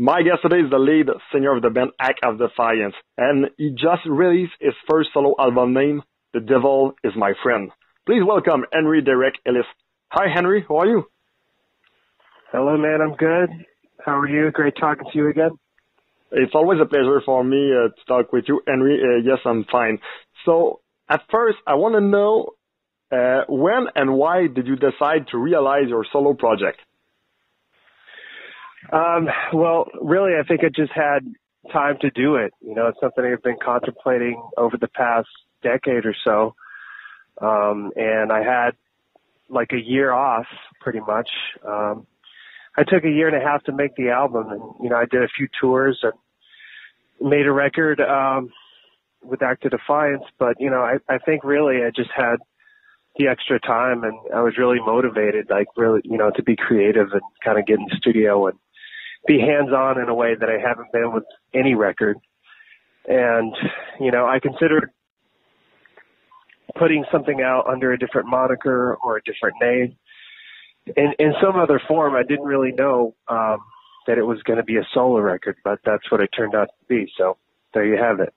My guest today is the lead singer of the band Act of Defiance, and he just released his first solo album named The Devil Is My Friend. Please welcome Henry Derek Elis. Hi, Henry. How are you? Hello, man. I'm good. How are you? Great talking to you again. It's always a pleasure for me uh, to talk with you, Henry. Uh, yes, I'm fine. So, at first, I want to know uh, when and why did you decide to realize your solo project? Um, well, really, I think I just had time to do it. You know, it's something I've been contemplating over the past decade or so. Um, and I had like a year off pretty much. Um, I took a year and a half to make the album and, you know, I did a few tours and made a record, um, with Act of Defiance. But, you know, I, I think really I just had the extra time and I was really motivated, like really, you know, to be creative and kind of get in the studio and be hands on in a way that I haven't been with any record. And, you know, I considered putting something out under a different moniker or a different name in, in some other form. I didn't really know, um, that it was going to be a solo record, but that's what it turned out to be. So there you have it.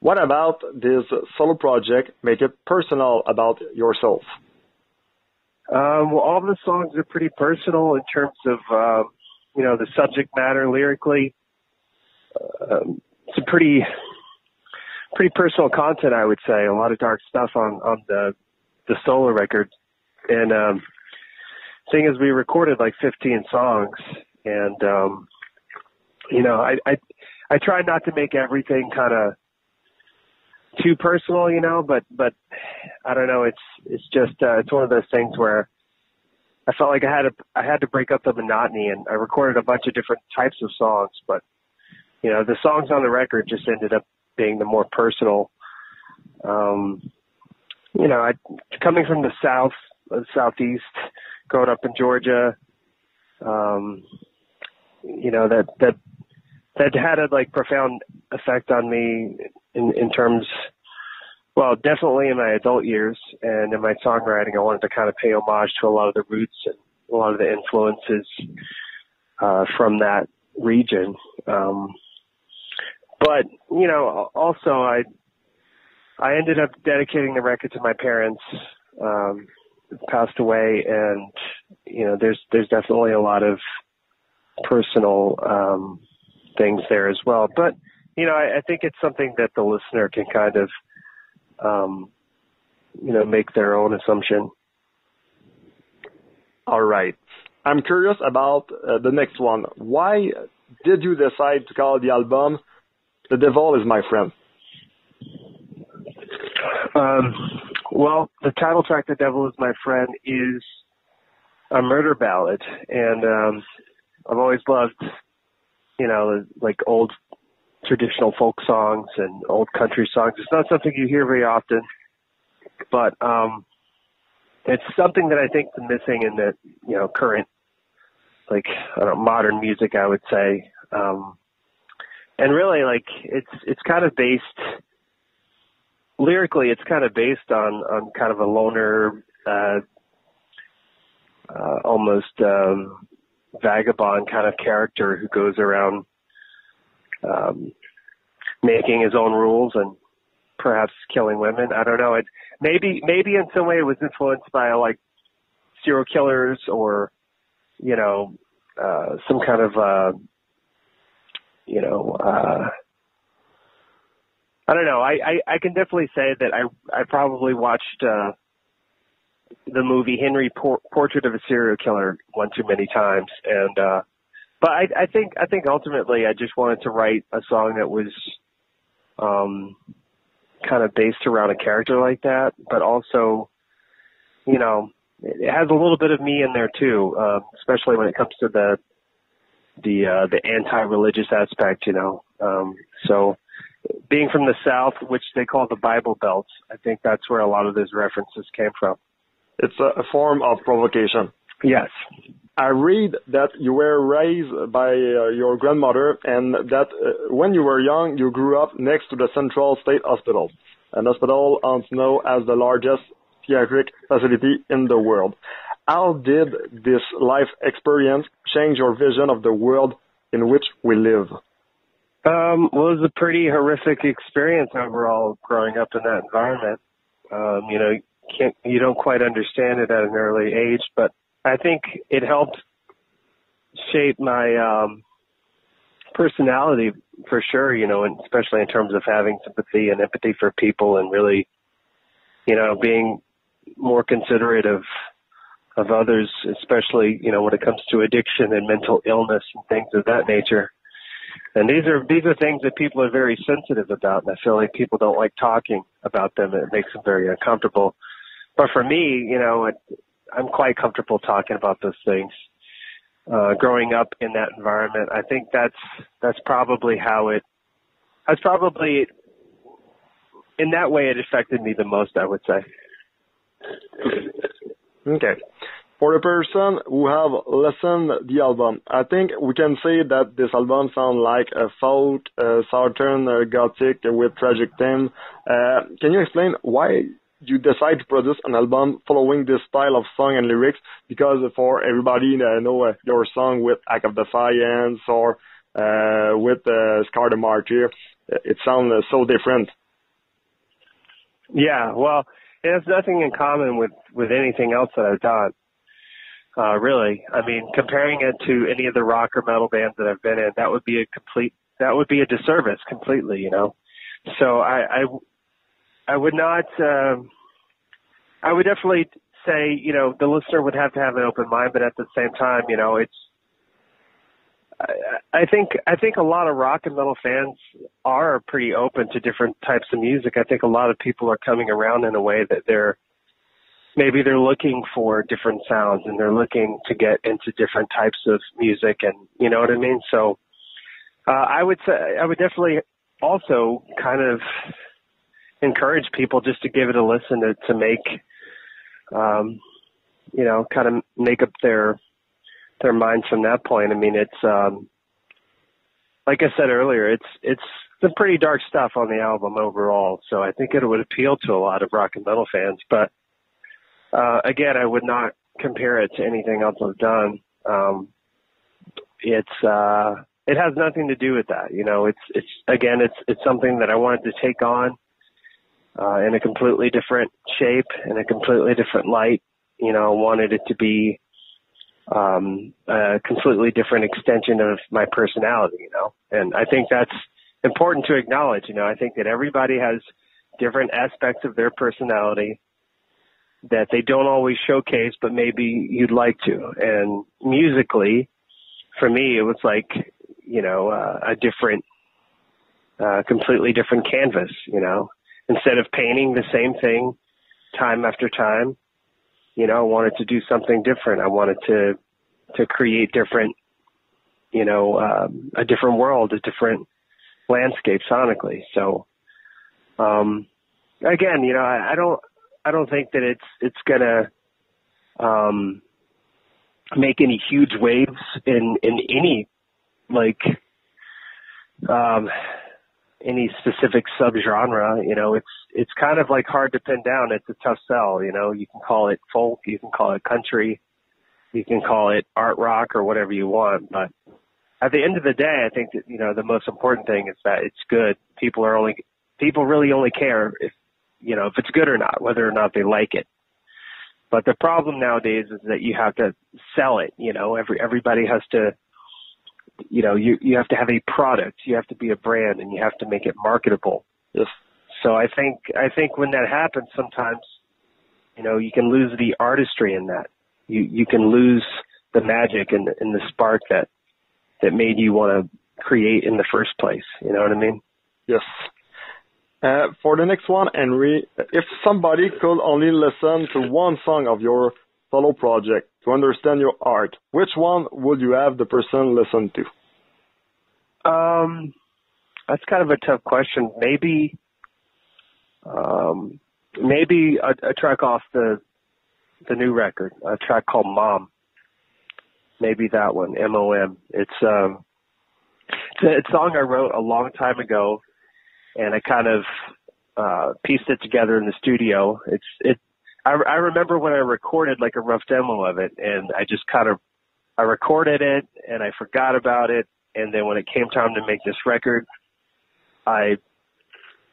What about this solo project make it personal about yourself? Um, well, all the songs are pretty personal in terms of, uh, you know, the subject matter lyrically. Um, some pretty, pretty personal content, I would say. A lot of dark stuff on on the the solo record, and um, seeing as we recorded like 15 songs, and um, you know, I I I try not to make everything kind of too personal, you know, but but I don't know. It's it's just uh, it's one of those things where I felt like I had to I had to break up the monotony, and I recorded a bunch of different types of songs. But you know, the songs on the record just ended up being the more personal. Um, you know, I coming from the south, the southeast, growing up in Georgia. Um, you know that that that had a like profound effect on me in in terms well definitely in my adult years and in my songwriting i wanted to kind of pay homage to a lot of the roots and a lot of the influences uh from that region um but you know also i i ended up dedicating the record to my parents um passed away and you know there's there's definitely a lot of personal um things there as well. But you know, I, I think it's something that the listener can kind of, um, you know, make their own assumption. All right. I'm curious about uh, the next one. Why did you decide to call the album "The Devil Is My Friend"? Um, well, the title track "The Devil Is My Friend" is a murder ballad, and um, I've always loved you know, like old traditional folk songs and old country songs. It's not something you hear very often, but um, it's something that I think is missing in the you know current like I don't know, modern music. I would say, um, and really like it's it's kind of based lyrically. It's kind of based on on kind of a loner, uh, uh, almost um, vagabond kind of character who goes around um, making his own rules and perhaps killing women. I don't know. It maybe maybe in some way it was influenced by like serial killers or you know uh, some kind of uh, you know. Uh, I don't know. I, I, I can definitely say that I I probably watched uh the movie Henry Por- Portrait of a Serial Killer one too many times, and uh, but I, I think I think ultimately I just wanted to write a song that was um, kind of based around a character like that, but also, you know, it has a little bit of me in there too, uh, especially when it comes to the the uh, the anti-religious aspect, you know. Um, so being from the South, which they call the Bible Belt, I think that's where a lot of those references came from. It's a, a form of provocation. Yes. I read that you were raised by uh, your grandmother and that uh, when you were young, you grew up next to the Central State Hospital, an hospital known as the largest psychiatric facility in the world. How did this life experience change your vision of the world in which we live? Um, well, it was a pretty horrific experience overall growing up in that environment. Um, you know, can't you don't quite understand it at an early age, but I think it helped shape my um, personality for sure. You know, and especially in terms of having sympathy and empathy for people, and really, you know, being more considerate of of others, especially you know when it comes to addiction and mental illness and things of that nature. And these are these are things that people are very sensitive about, and I feel like people don't like talking about them. It makes them very uncomfortable. But for me, you know, it, I'm quite comfortable talking about those things. Uh, growing up in that environment, I think that's that's probably how it. That's probably in that way it affected me the most. I would say. Okay. For the person who have listened the album, I think we can say that this album sounds like a folk, uh, southern uh, gothic with tragic theme. Uh, can you explain why you decide to produce an album following this style of song and lyrics? Because for everybody, uh, know uh, your song with Act of Defiance or uh, with uh, Scar the Martyr, it sounds uh, so different. Yeah, well, it has nothing in common with with anything else that I've done. Uh, really, I mean, comparing it to any of the rock or metal bands that I've been in, that would be a complete that would be a disservice completely, you know. So I I, I would not. Uh, I would definitely say, you know, the listener would have to have an open mind, but at the same time, you know, it's I think I think a lot of rock and metal fans are pretty open to different types of music. I think a lot of people are coming around in a way that they're maybe they're looking for different sounds and they're looking to get into different types of music and you know what I mean. So uh, I would say I would definitely also kind of encourage people just to give it a listen to to make um, you know kind of make up their their minds from that point. I mean, it's um, like I said earlier, it's it's some pretty dark stuff on the album overall. So I think it would appeal to a lot of rock and metal fans. But uh, again, I would not compare it to anything else I've done. Um, it's uh, it has nothing to do with that. You know, it's it's again, it's it's something that I wanted to take on uh, in a completely different shape, in a completely different light. You know, wanted it to be um, a completely different extension of my personality, you know. And I think that's important to acknowledge. You know, I think that everybody has different aspects of their personality that they don't always showcase, but maybe you'd like to. And musically, for me, it was like, you know, uh, a different, uh, completely different canvas, you know. Instead of painting the same thing time after time, you know, I wanted to do something different. I wanted to to create different, you know, um, a different world, a different landscape sonically. So, um, again, you know, I, I don't I don't think that it's it's gonna um, make any huge waves in in any like um, any specific subgenre. You know, it's it's kind of like hard to pin down. It's a tough sell. You know, you can call it folk, you can call it country, you can call it art rock or whatever you want. But at the end of the day, I think that you know the most important thing is that it's good. People are only people really only care if you know if it's good or not, whether or not they like it. But the problem nowadays is that you have to sell it. You know, every everybody has to you know, you you have to have a product, you have to be a brand, and you have to make it marketable. Yes. So I think I think when that happens, sometimes, you know, you can lose the artistry in that. You you can lose the magic and and the spark that that made you want to create in the first place. You know what I mean? Yes. Uh, for the next one, Henry, if somebody could only listen to one song of your solo project to understand your art, which one would you have the person listen to? Um, that's kind of a tough question. Maybe, um, maybe a, a track off the the new record, a track called Mom. Maybe that one, M O M. It's um, it's a, song I wrote a long time ago, and I kind of uh, pieced it together in the studio. It's it I, I remember when I recorded like a rough demo of it, and I just kind of I recorded it and I forgot about it, And then when it came time to make this record, I,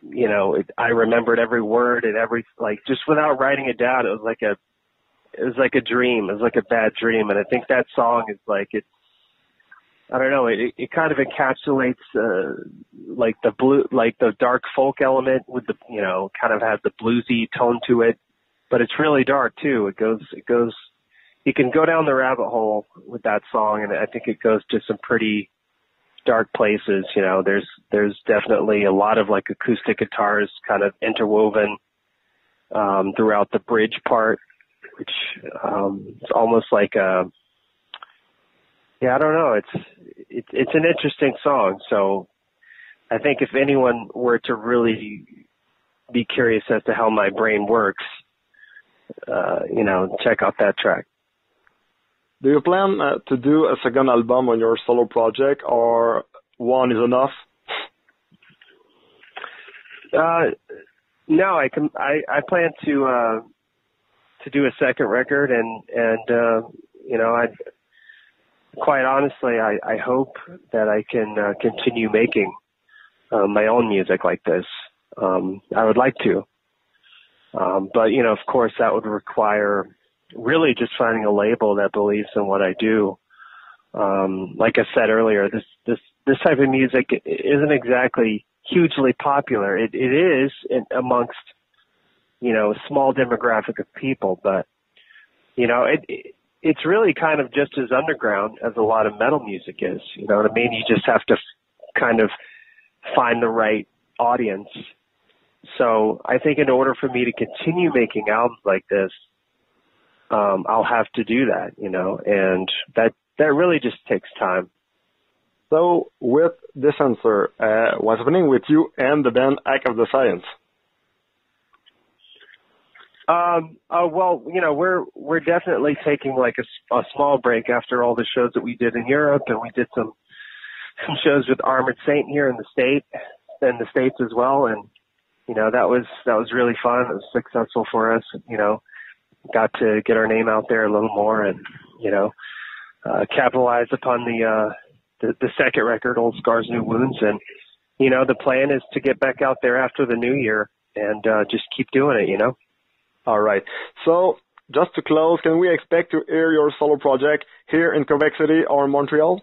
you know, it, I remembered every word and every like just without writing it down. It was like a, it was like a dream. It was like a bad dream. And I think that song is like it's. I don't know. It it kind of encapsulates uh, like the blue, like the dark folk element with the you know kind of has the bluesy tone to it, but it's really dark too. It goes it goes you can go down the rabbit hole with that song, and I think it goes to some pretty dark places. You know, there's there's definitely a lot of like acoustic guitars kind of interwoven um, throughout the bridge part, which um, it's almost like a yeah, I don't know. It's it's it's an interesting song. So I think if anyone were to really be curious as to how my brain works, uh, you know, check out that track. Do you plan uh, to do a second album on your solo project, or one is enough? Uh, no, I can. I I plan to uh, to do a second record, and and uh, you know, I quite honestly, I I hope that I can uh, continue making uh, my own music like this. Um, I would like to, um, but you know, of course, that would require really just finding a label that believes in what I do. Um, like I said earlier, this this this type of music isn't exactly hugely popular. It it is in, amongst you know a small demographic of people, but you know it, it it's really kind of just as underground as a lot of metal music is. You know what I mean? You just have to kind of find the right audience. So I think in order for me to continue making albums like this, um, I'll have to do that, you know, and that that really just takes time. So, with this answer, uh, what's happening with you and the band Act of Defiance? Um, uh, well, you know, we're we're definitely taking like a, a small break after all the shows that we did in Europe, and we did some some shows with Armored Saint here in the state, in the states as well, and you know that was that was really fun. It was successful for us. You know, got to get our name out there a little more and, you know, uh, capitalize upon the, uh, the, the second record, Old Scars, New Wounds. And, you know, the plan is to get back out there after the new year and, uh, just keep doing it, you know? All right. So just to close, can we expect to hear your solo project here in Quebec City or Montreal?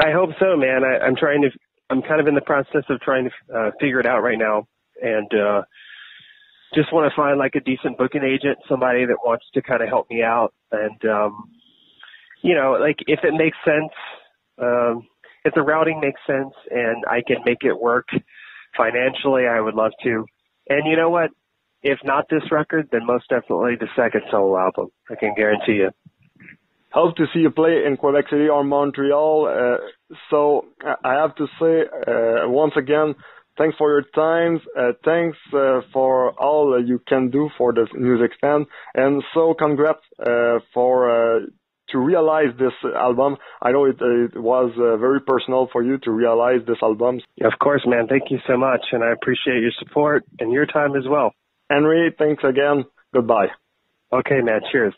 I hope so, man. I, I'm trying to, I'm kind of in the process of trying to uh, figure it out right now. And, uh, just want to find like a decent booking agent, somebody that wants to kind of help me out. And, um, you know, like if it makes sense, um, if the routing makes sense and I can make it work financially, I would love to. And you know what? If not this record, then most definitely the second solo album. I can guarantee you. Hope to see you play in Quebec City or Montreal. Uh, so I have to say uh, once again, thanks for your time. Uh, thanks uh, for all uh, you can do for the music fan. And so congrats uh, for uh, to realize this album. I know it, it was uh, very personal for you to realize this album. Of course, man. Thank you so much. And I appreciate your support and your time as well. Henry, thanks again. Goodbye. Okay, man. Cheers.